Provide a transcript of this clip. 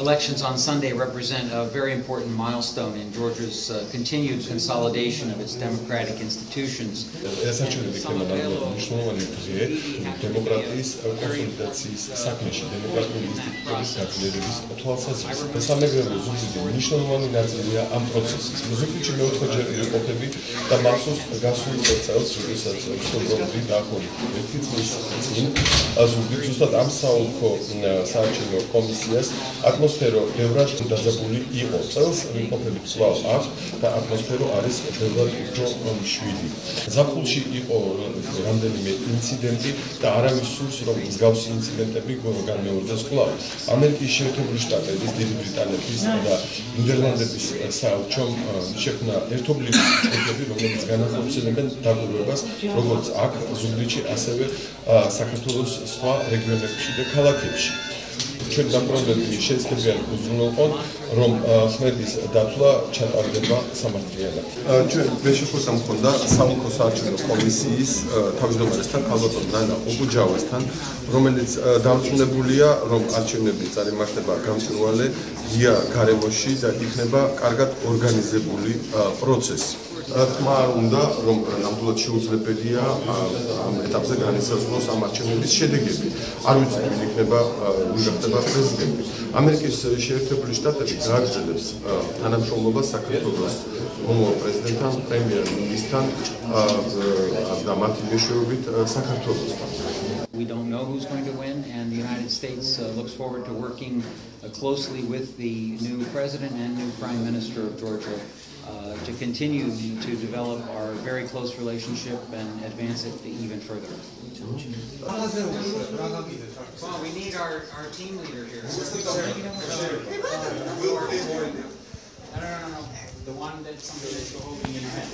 Elections on Sunday represent a very important milestone in Georgia's uh, continued consolidation of its democratic institutions. იქნება ნამდვილად მნიშვნელოვანი დღე დემოკრატიის კონსოლიდაციის საქმეში დემოკრატიული ინსტიტუტების გაძლიერების თვალსაზრისით. სამეგრელო ზუგდიდი მნიშვნელოვანი ნაწილია ამ პროცესის. ზუგდიდში მეოთხედჯერ იმყოფები და მახსოვს გასულ წელს, როდესაც ოქტომბრის დაახლოებით ერთი წლის წინ ზუგდიდ ზუსტად ამ საოლქო საარჩევნო კომისიას ატმოსფერო ბევრად დაძაბული იყო. წელს იმყოფები კვლავ აქ და ატმოსფერო არის ბევრად უფრო მშვიდი. ზაფხულში იყო რამდენიმე ინციდენტი და არავის სურს რომ მსგავსი ინციდენტები განმეორდეს კვლავ. ამერიკის შეერთებული შტატების, დიდი ბრიტანეთის და ნიდერლანდების საელჩომ შექმნა ერთობლივი ჯგუფები, რომლებიც განახორციელებენ დაკვირვებას როგორც აქ ზუგდიდში, ასევე საქართველოს სხვა რეგიონებში და ქალაქებში. ჩვენ დამპყრობლები შეცდები უზრუნველყოთ, რომ ხმების დათვლა ჩატარდება სამართლიანად. ჩვენ ვეშეხოსამ მქონდა საოლქო საარჩევნო კომისიის თავმჯდომარესთან, ქალბატონ ნანა ობუჯავასთან, რომელიც დარწმუნებულია, რომ არჩევნები წარიმართება გამჭვირვალე ღია გარემოში და იქნება კარგად ორგანიზებული პროცესი. თქმა უნდა, რომ ნამდვილად შეუძლებელია ამ ეტაპზე განისაზღვროს ამ არჩევნების შედეგები. არ ვიცი, თუ იქნება ვიღახდება პრეზიდენტი. ამერიკის შეერთებული შტატები გააგრძელებს თანამშრომლობას საქართველოს მომავალ პრეზიდენტთან, პრემიერ-მინისტრთან და მათი მეშვეობით საქართველოსთან. We don't know who's going to win, and the United States uh, looks forward to working uh, closely with the new president and new prime minister of Georgia uh, to continue to develop our very close relationship and advance it even further. Well, we need our, our team leader here. No, no, no, no. The one that somebody that you're holding in your hand.